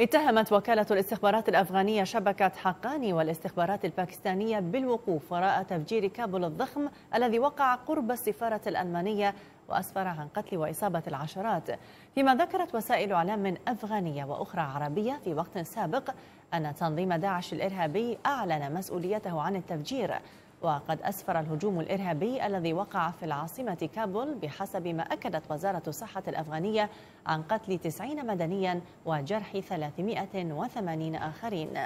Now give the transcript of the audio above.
اتهمت وكالة الاستخبارات الأفغانية شبكة حقاني والاستخبارات الباكستانية بالوقوف وراء تفجير كابول الضخم الذي وقع قرب السفارة الألمانية وأسفر عن قتل وإصابة العشرات. فيما ذكرت وسائل إعلام أفغانية وأخرى عربية في وقت سابق أن تنظيم داعش الإرهابي أعلن مسؤوليته عن التفجير. وقد أسفر الهجوم الإرهابي الذي وقع في العاصمة كابول بحسب ما أكدت وزارة الصحة الأفغانية عن قتل 90 مدنيا وجرح 380 آخرين.